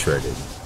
shredded.